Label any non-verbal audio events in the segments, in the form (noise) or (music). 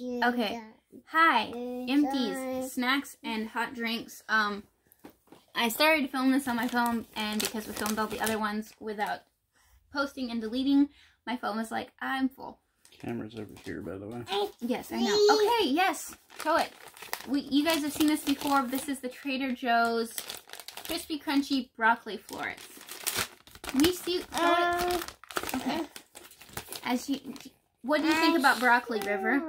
Okay. Hi, empties, snacks, and hot drinks. Um, I started to film this on my phone, and because we filmed all the other ones without posting and deleting, my phone was like, I'm full. Camera's over here, by the way. Yes, I know. Okay, yes, show it. We, you guys have seen this before. This is the Trader Joe's crispy, crunchy broccoli florets. We see. Show it. Okay. As you, what do you think about broccoli, River?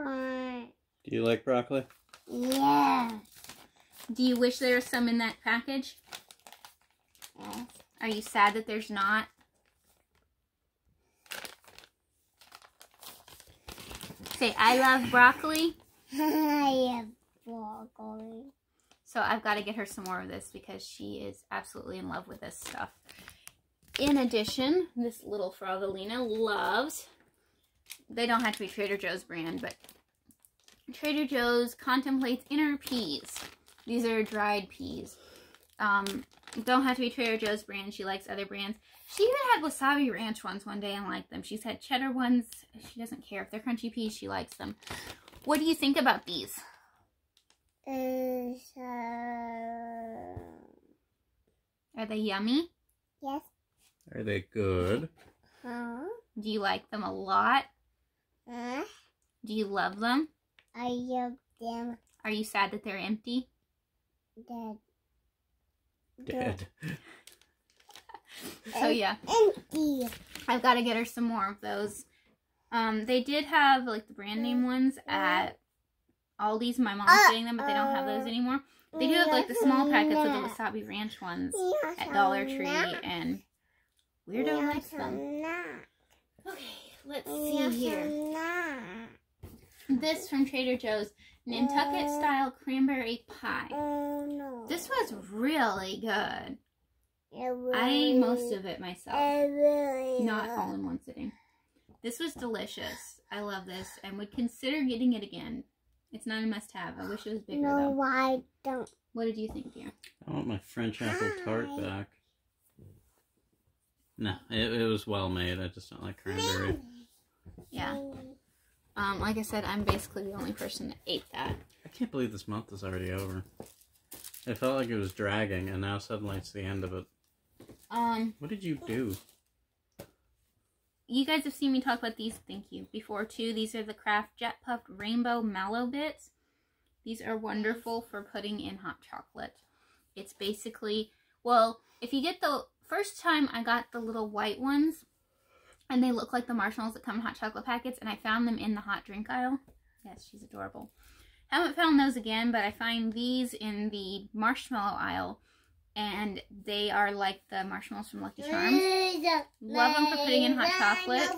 Do you like broccoli? Yeah. Do you wish there was some in that package? Yes. Are you sad that there's not? Say, I love broccoli. (laughs) I have broccoli. So I've got to get her some more of this because she is absolutely in love with this stuff. In addition, this little Frogolina loves, they don't have to be Trader Joe's brand, but Trader Joe's contemplates inner peas. These are dried peas. Um, don't have to be Trader Joe's brand. She likes other brands. She even had wasabi ranch ones one day and liked them. She's had cheddar ones. She doesn't care. If they're crunchy peas, she likes them. What do you think about these? Uh, Are they yummy? yes. Are they good? Huh? Do you like them a lot? Huh? Do you love them? I love them Are you sad that they're empty? dead. Dead. So yeah, Empty. I've got to get her some more of those. Um, they did have like the brand name ones at Aldi's. My mom's getting them, but they don't have those anymore. They do have like the small packets of the wasabi ranch ones at Dollar Tree, and Weirdo likes them. Okay, let's see here. This from Trader Joe's Nantucket uh, style cranberry pie. Oh no. This was really good. It I ate most of it myself. Really Not uh, all in one sitting. This was delicious. I love this and would consider getting it again. It's not a must have. I wish it was bigger No, though. I don't. What did you think, dear? I want my French apple tart back. No, it, it was well made. I just don't like cranberry. Um, like I said, I'm basically the only person that ate that. I can't believe this month is already over. It felt like it was dragging, and now suddenly it's the end of it. Um, What did you do? you guys have seen me talk about these, thank you, before too. These are the Kraft Jet Puffed Rainbow Mallow Bits. These are wonderful for putting in hot chocolate. It's basically, well, if you get the first time I got the little white ones, and they look like the marshmallows that come in hot chocolate packets, and I found them in the hot drink aisle. Yes, she's adorable. Haven't found those again, but I find these in the marshmallow aisle, and they are like the marshmallows from Lucky Charms. Love them for putting in hot chocolate.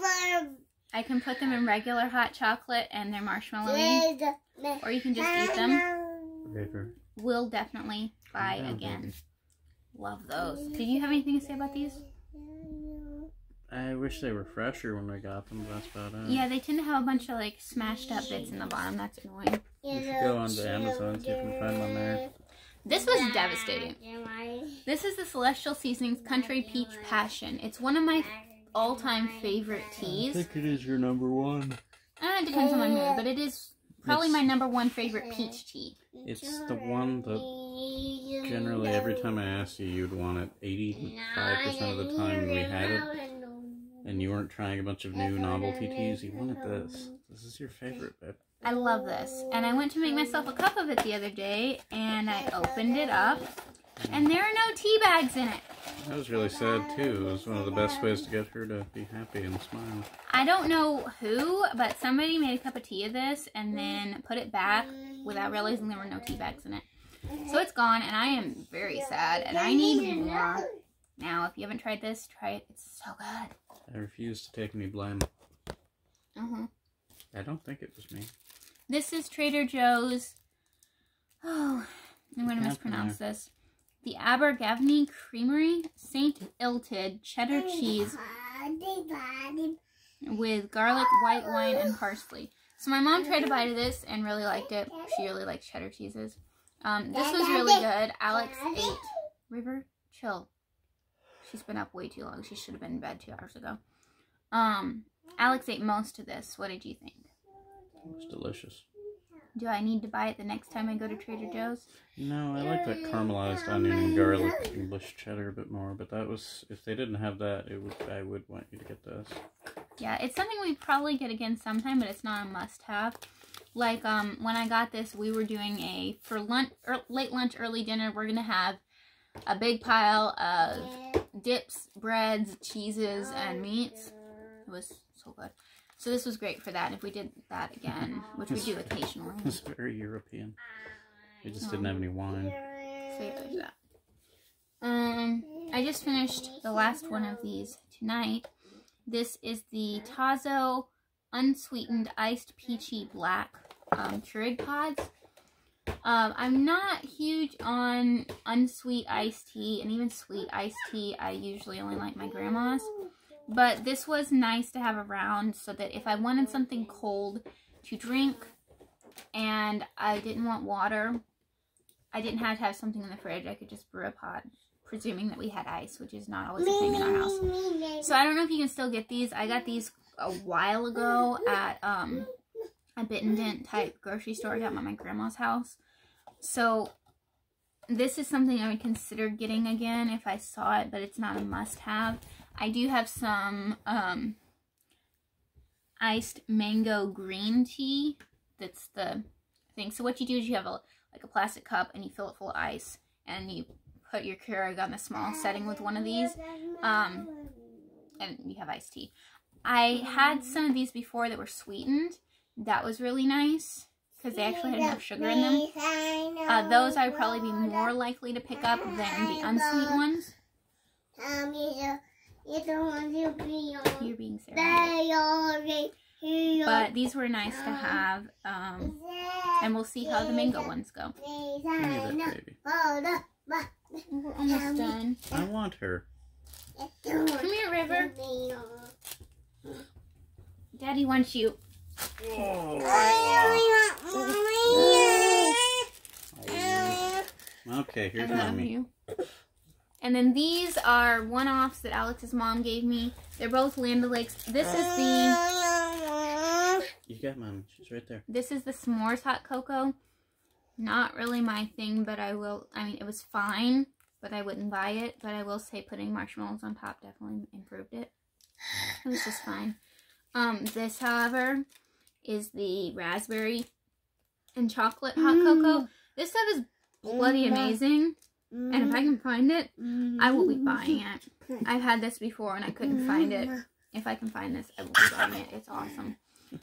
I can put them in regular hot chocolate and they're marshmallowy, or you can just eat them. Will definitely buy again. Love those. Did you have anything to say about these? I wish they were fresher when I got them, but that's about it. Yeah, they tend to have a bunch of like smashed up bits in the bottom. That's annoying. You should go on onto Amazon, see if you can find one there. This was devastating. This is the Celestial Seasonings Country Peach Passion. It's one of my all-time favorite teas. I think it is your number one. Uh, it depends on my mood, but it is probably It's- my number one favorite peach tea. It's the one that generally every time I asked you, you'd want it 85% of the time we had it. And you weren't trying a bunch of new novelty teas. You wanted this. This is your favorite, babe. I love this. And I went to make myself a cup of it the other day, and I opened it up, and there are no tea bags in it. That was really sad too. It was one of the best ways to get her to be happy and smile. I don't know who, but somebody made a cup of tea of this and then put it back without realizing there were no tea bags in it. So it's gone, and I am very sad, and I need more. Now, if you haven't tried this, try it. It's so good. I refuse to take any blame. Uh-huh. I don't think it was me. This is Trader Joe's. Oh, I'm going to Yeah, mispronounce this. The Abergavenny Creamery St. Illtyd cheddar cheese with garlic, white wine, and parsley. So my mom tried a bite of this and really liked it. She really likes cheddar cheeses. Um, this was really good. Alex ate. River, chill. She's been up way too long. She should have been in bed two hours ago. Um, Alex ate most of this. What did you think? It was delicious. Do I need to buy it the next time I go to Trader Joe's? No, I like that caramelized onion and garlic English cheddar a bit more, but that was if they didn't have that, it would I would want you to get this. Yeah, it's something we probably get again sometime, but it's not a must-have. Like um, when I got this, we were doing a for lunch, er, late lunch, early dinner. We're gonna have a big pile of dips, breads, cheeses, and meats. It was so good. So this was great for that. If we did that again, which we do (laughs) occasionally. It's very European. We just didn't have any wine. So yeah, there's that. Um, I just finished the last one of these tonight. This is the Tazo unsweetened iced peachy black um, Keurig pods. Um, I'm not huge on unsweet iced tea and even sweet iced tea. I usually only like my grandma's. But this was nice to have around so that if I wanted something cold to drink and I didn't want water, I didn't have to have something in the fridge. I could just brew a pot, presuming that we had ice, which is not always a thing in our house. So I don't know if you can still get these. I got these a while ago at um, a bent and dent type grocery store got at my grandma's house. So this is something I would consider getting again if I saw it, but it's not a must have. I do have some um, iced mango green tea. That's the thing. So what you do is you have a like a plastic cup and you fill it full of ice and you put your Keurig on the small setting with one of these um, and you have iced tea. I had some of these before that were sweetened. That was really nice because they actually had enough sugar in them. Uh, those I would probably be more likely to pick up than the unsweet ones. You're being serious. But these were nice to have. Um, and we'll see how the mango ones go. Give me baby. We're almost done. I want her. Come here, River. Daddy wants you. Okay, here's mommy. you. And then these are one-offs that Alex's mom gave me. They're both Land O'Lakes. This is the You got mommy. She's right there. this is the s'mores hot cocoa. Not really my thing, but I will. I mean, it was fine, but I wouldn't buy it. But I will say putting marshmallows on top definitely improved it. It was just fine. Um, this, however, is the raspberry and chocolate hot cocoa. This stuff is bloody amazing. And if I can find it, I will be buying it. I've had this before and I couldn't find it. If I can find this, I will be buying it. It's awesome. (laughs)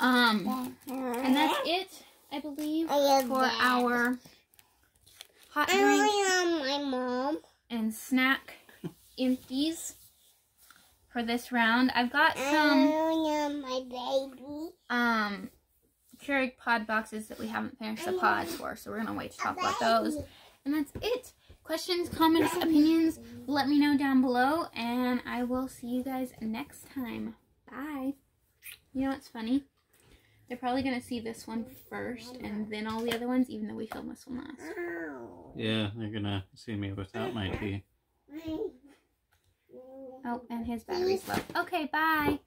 Um, and that's it, I believe, for our hot drink my mom. and snack empties for this round. I've got some my baby. um Keurig pod boxes that we haven't finished the pods for, so we're gonna wait to talk about those. And that's it. Questions, comments, opinions, let me know down below, and I will see you guys next time. Bye. You know what's funny? They're probably gonna see this one first, and then all the other ones, even though we filmed this one last. Yeah, they're gonna see me without my tea. Oh, and his battery's low. Okay, bye.